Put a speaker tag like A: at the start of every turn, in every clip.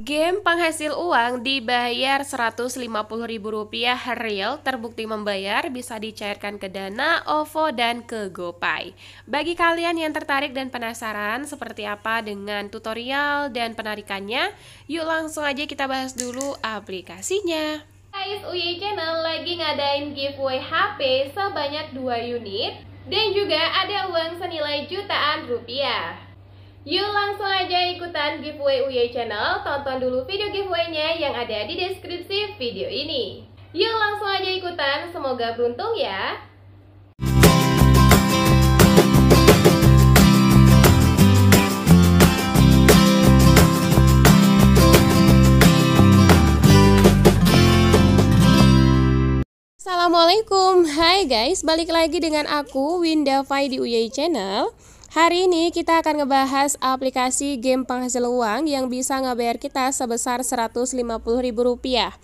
A: Game penghasil uang dibayar Rp150.000 real terbukti membayar bisa dicairkan ke Dana, OVO, dan ke GoPay. Bagi kalian yang tertarik dan penasaran seperti apa dengan tutorial dan penarikannya, yuk langsung aja kita bahas dulu aplikasinya. Guys, Uye Channel lagi ngadain giveaway HP sebanyak 2 unit dan juga ada uang senilai jutaan rupiah. Yuk langsung aja ikutan giveaway Uye Channel, tonton dulu video giveaway-nya yang ada di deskripsi video ini. Yuk langsung aja ikutan, semoga beruntung ya. Assalamualaikum, hai guys, balik lagi dengan aku Winda Fai di Uye Channel. Hari ini kita akan ngebahas aplikasi game penghasil uang yang bisa ngebayar kita sebesar Rp150.000.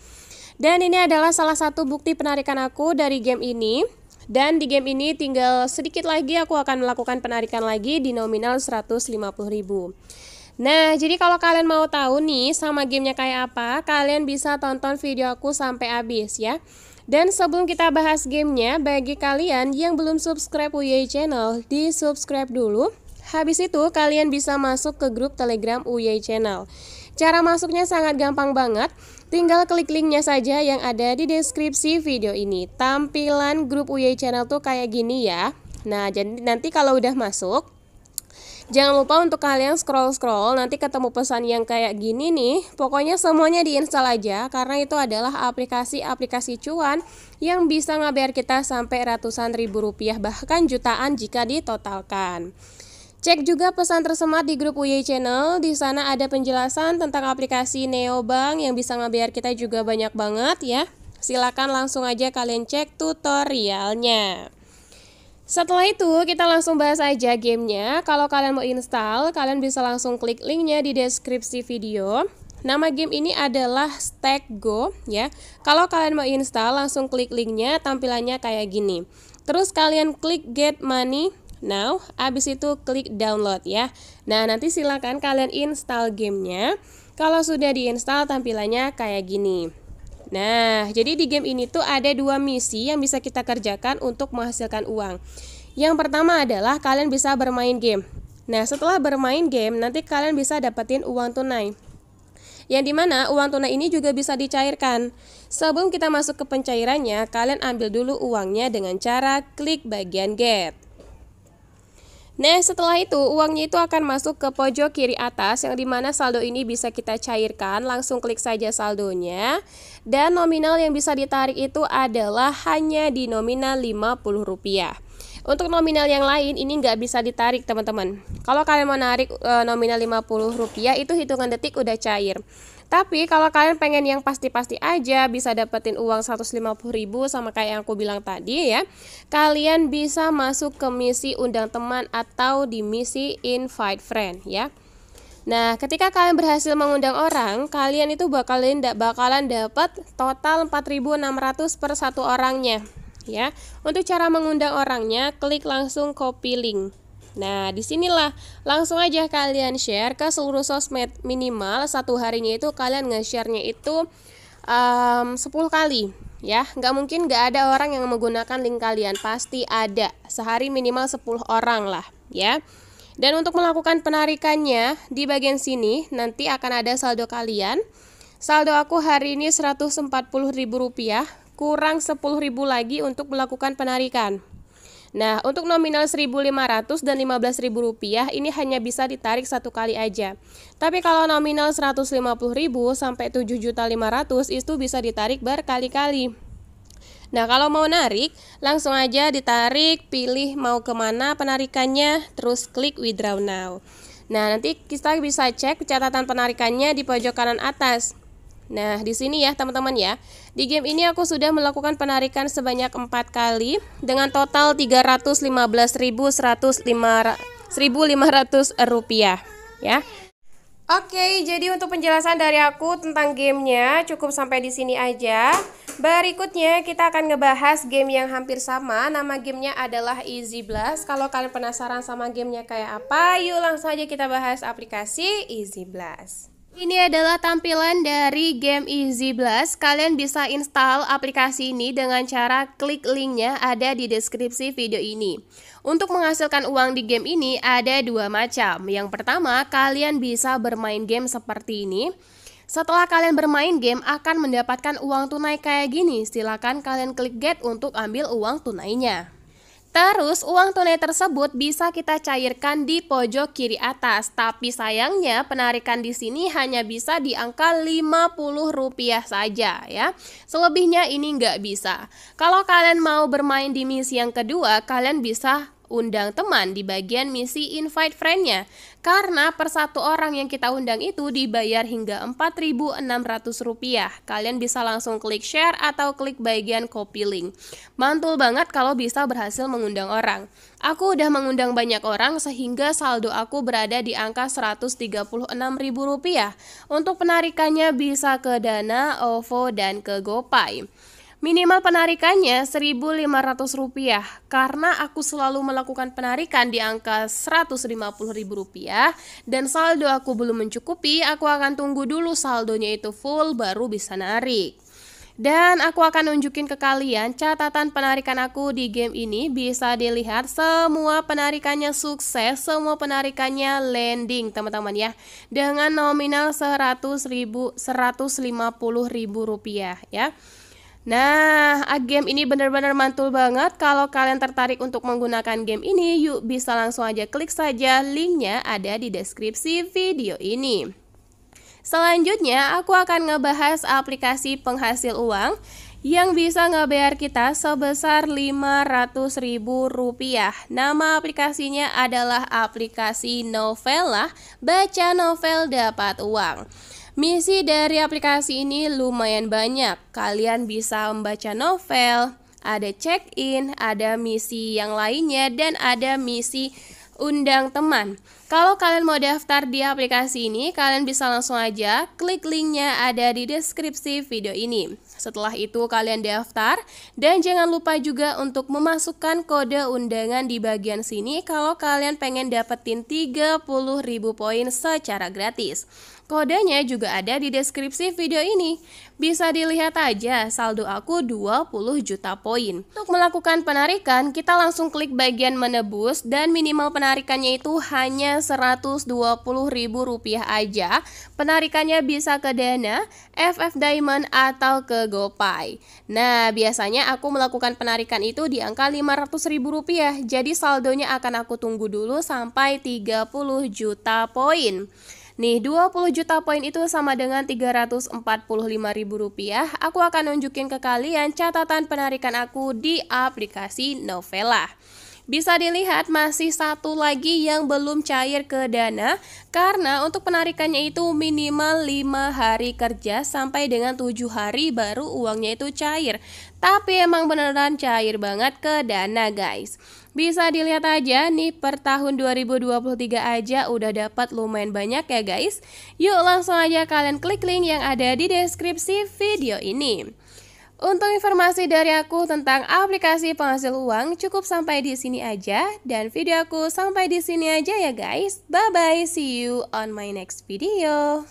A: Dan ini adalah salah satu bukti penarikan aku dari game ini. Dan di game ini tinggal sedikit lagi aku akan melakukan penarikan lagi di nominal Rp150.000. Nah, jadi kalau kalian mau tahu nih sama gamenya kayak apa, kalian bisa tonton video aku sampai habis ya. Dan sebelum kita bahas gamenya, bagi kalian yang belum subscribe Uye Channel, di subscribe dulu. Habis itu kalian bisa masuk ke grup telegram Uye Channel. Cara masuknya sangat gampang banget, tinggal klik linknya saja yang ada di deskripsi video ini. Tampilan grup Uye Channel tuh kayak gini ya. Nah, jadi nanti kalau udah masuk, Jangan lupa untuk kalian scroll-scroll nanti ketemu pesan yang kayak gini nih. Pokoknya semuanya diinstal aja karena itu adalah aplikasi-aplikasi cuan yang bisa ngabayar kita sampai ratusan ribu rupiah bahkan jutaan jika ditotalkan. Cek juga pesan tersemat di grup Uye Channel. Di sana ada penjelasan tentang aplikasi Neobank yang bisa ngabayar kita juga banyak banget ya. Silakan langsung aja kalian cek tutorialnya. Setelah itu kita langsung bahas aja gamenya. Kalau kalian mau install kalian bisa langsung klik linknya di deskripsi video. Nama game ini adalah Stack Go ya. Kalau kalian mau install langsung klik linknya tampilannya kayak gini. Terus kalian klik get money now Abis itu klik download ya. Nah nanti silakan kalian install gamenya. Kalau sudah diinstal tampilannya kayak gini Nah, jadi di game ini tuh ada dua misi yang bisa kita kerjakan untuk menghasilkan uang. Yang pertama adalah kalian bisa bermain game. Nah, setelah bermain game, nanti kalian bisa dapetin uang tunai. Yang di mana uang tunai ini juga bisa dicairkan. Sebelum kita masuk ke pencairannya, kalian ambil dulu uangnya dengan cara klik bagian get. Nah, setelah itu uangnya itu akan masuk ke pojok kiri atas yang di mana saldo ini bisa kita cairkan. Langsung klik saja saldonya. Dan nominal yang bisa ditarik itu adalah hanya di nominal Rp50. Untuk nominal yang lain ini nggak bisa ditarik teman-teman. Kalau kalian mau narik e, nominal Rp50 itu hitungan detik udah cair. Tapi kalau kalian pengen yang pasti-pasti aja bisa dapetin uang 150 ribu sama kayak yang aku bilang tadi ya Kalian bisa masuk ke misi undang teman atau di misi invite friend ya Nah, ketika kalian berhasil mengundang orang, kalian itu bakalan bakalan dapat total 4.600 per satu orangnya, ya. Untuk cara mengundang orangnya, klik langsung copy link. Nah, di sinilah langsung aja kalian share ke seluruh sosmed minimal satu harinya itu kalian nge-share-nya itu um, 10 kali ya. Nggak mungkin nggak ada orang yang menggunakan link kalian, pasti ada. Sehari minimal 10 orang lah ya. Dan untuk melakukan penarikannya di bagian sini nanti akan ada saldo kalian. Saldo aku hari ini Rp140.000 kurang Rp10.000 lagi untuk melakukan penarikan. Nah, untuk nominal 1.500 dan 15.000 rupiah ini hanya bisa ditarik satu kali aja. Tapi kalau nominal 150.000 sampai 7.500 itu bisa ditarik berkali-kali. Nah, kalau mau narik, langsung aja ditarik, pilih mau ke mana penarikannya, terus klik withdraw now. Nah, nanti kita bisa cek catatan penarikannya di pojok kanan atas. Nah, di sini ya teman-teman ya. Di game ini aku sudah melakukan penarikan sebanyak 4 kali dengan total 315.100 rupiah ya. Oke, jadi untuk penjelasan dari aku tentang gamenya cukup sampai di sini aja. Berikutnya kita akan ngebahas game yang hampir sama. Nama gamenya adalah Easy Blast. Kalau kalian penasaran sama gamenya kayak apa, yuk langsung aja kita bahas aplikasi Easy Blast. Ini adalah tampilan dari game Easy Blast. Kalian bisa install aplikasi ini dengan cara klik linknya ada di deskripsi video ini. Untuk menghasilkan uang di game ini ada dua macam. Yang pertama, kalian bisa bermain game seperti ini. Setelah kalian bermain game akan mendapatkan uang tunai kayak gini. Silakan kalian klik get untuk ambil uang tunainya. Terus uang tunai tersebut bisa kita cairkan di pojok kiri atas, tapi sayangnya penarikan di sini hanya bisa di angka Rp50 saja ya. Selebihnya ini nggak bisa. Kalau kalian mau bermain di misi yang kedua, kalian bisa undang teman di bagian misi invite friend-nya. Karena per satu orang yang kita undang itu dibayar hingga Rp4.600. Kalian bisa langsung klik share atau klik bagian copy link. Mantul banget kalau bisa berhasil mengundang orang. Aku udah mengundang banyak orang sehingga saldo aku berada di angka Rp136.000. Untuk penarikannya bisa ke Dana, OVO, dan ke GoPay. Minimal penarikannya Rp1.500 karena aku selalu melakukan penarikan di angka Rp150.000 dan saldo aku belum mencukupi, aku akan tunggu dulu saldonya itu full baru bisa narik. Dan aku akan nunjukin ke kalian catatan penarikan aku di game ini bisa dilihat semua penarikannya sukses, semua penarikannya landing teman-teman ya. Dengan nominal 100 ribu, 150 ribu rupiah ya. Nah, game ini benar-benar mantul banget. Kalau kalian tertarik untuk menggunakan game ini, yuk bisa langsung aja klik saja linknya ada di deskripsi video ini. Selanjutnya, aku akan ngebahas aplikasi penghasil uang yang bisa ngebayar kita sebesar Rp500.000. Nama aplikasinya adalah aplikasi Novela, baca novel dapat uang. Misi dari aplikasi ini lumayan banyak. Kalian bisa membaca novel, ada check-in, ada misi yang lainnya, dan ada misi undang teman. Kalau kalian mau daftar di aplikasi ini, kalian bisa langsung aja klik linknya ada di deskripsi video ini. Setelah itu kalian daftar dan jangan lupa juga untuk memasukkan kode undangan di bagian sini kalau kalian pengen dapetin 30.000 poin secara gratis. Kodenya juga ada di deskripsi video ini. Bisa dilihat aja saldo aku 20 juta poin. Untuk melakukan penarikan, kita langsung klik bagian menebus dan minimal penarikannya itu hanya Rp120.000 aja. Penarikannya bisa ke Dana, FF Diamond atau ke GoPay. Nah, biasanya aku melakukan penarikan itu di angka Rp500.000. Jadi saldonya akan aku tunggu dulu sampai 30 juta poin. Nih, 20 juta poin itu sama dengan Rp345.000. Aku akan nunjukin ke kalian catatan penarikan aku di aplikasi Novela. Bisa dilihat masih satu lagi yang belum cair ke dana karena untuk penarikannya itu minimal 5 hari kerja sampai dengan 7 hari baru uangnya itu cair. Tapi emang beneran cair banget ke dana guys. Bisa dilihat aja nih per tahun 2023 aja udah dapat lumayan banyak ya guys. Yuk langsung aja kalian klik link yang ada di deskripsi video ini. Untuk informasi dari aku tentang aplikasi penghasil uang cukup sampai di sini aja dan video aku sampai di sini aja ya guys. Bye bye, see you on my next video.